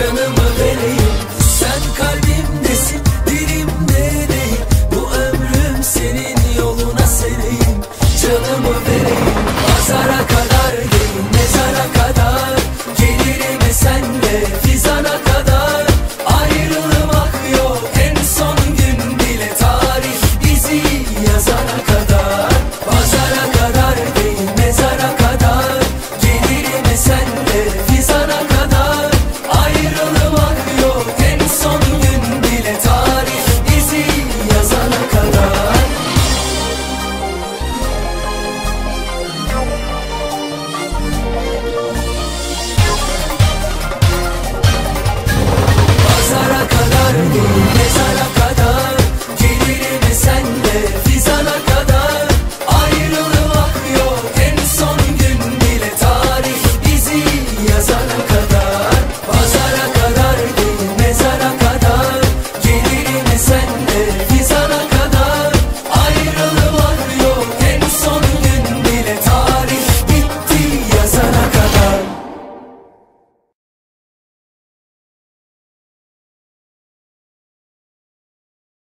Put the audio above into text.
Tell me